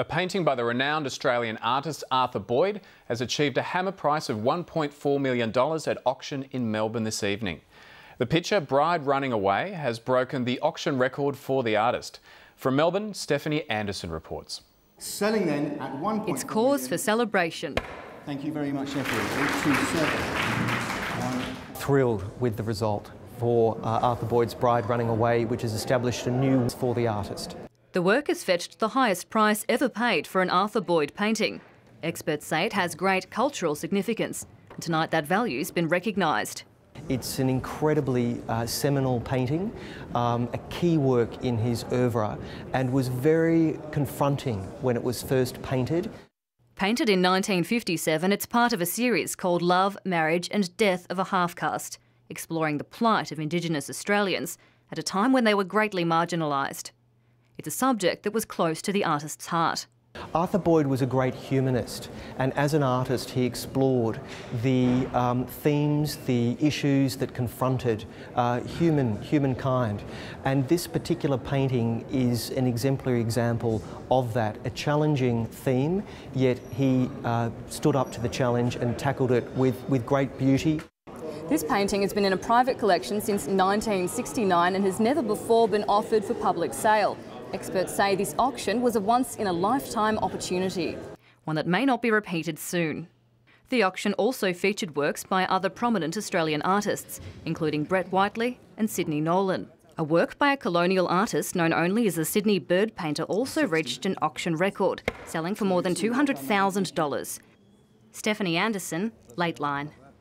A painting by the renowned Australian artist Arthur Boyd has achieved a hammer price of $1.4 million at auction in Melbourne this evening. The picture, Bride Running Away, has broken the auction record for the artist. From Melbourne, Stephanie Anderson reports. Selling then at one point. It's cause for celebration. Thank you very much, everyone. Thrilled with the result for uh, Arthur Boyd's Bride Running Away, which has established a new for the artist. The work has fetched the highest price ever paid for an Arthur Boyd painting. Experts say it has great cultural significance. And Tonight that value's been recognised. It's an incredibly uh, seminal painting, um, a key work in his oeuvre, and was very confronting when it was first painted. Painted in 1957, it's part of a series called Love, Marriage and Death of a Half Caste exploring the plight of Indigenous Australians at a time when they were greatly marginalised. It's a subject that was close to the artist's heart. Arthur Boyd was a great humanist, and as an artist, he explored the um, themes, the issues that confronted uh, human humankind. And this particular painting is an exemplary example of that. A challenging theme, yet he uh, stood up to the challenge and tackled it with, with great beauty. This painting has been in a private collection since 1969 and has never before been offered for public sale. Experts say this auction was a once-in-a-lifetime opportunity, one that may not be repeated soon. The auction also featured works by other prominent Australian artists, including Brett Whiteley and Sidney Nolan. A work by a colonial artist known only as the Sydney bird painter also reached an auction record, selling for more than $200,000. Stephanie Anderson, Lateline.